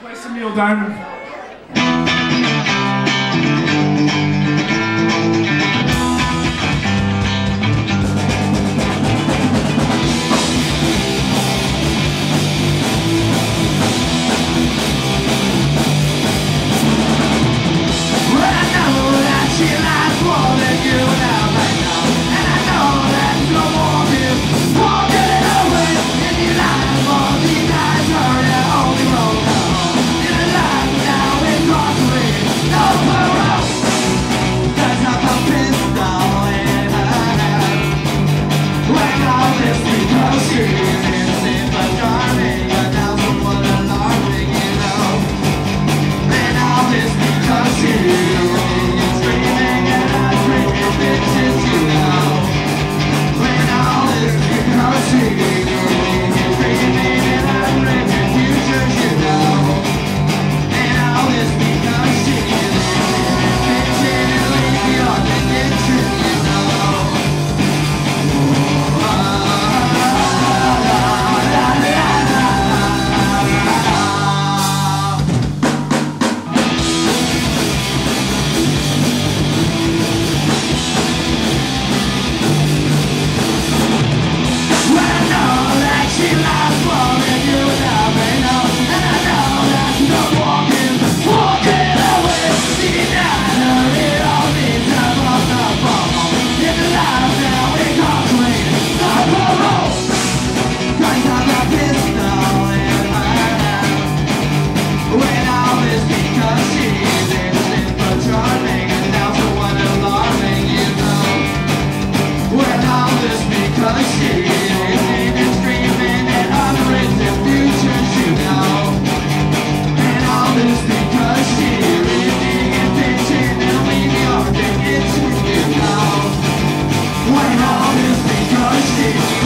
Play some Neil Diamond. This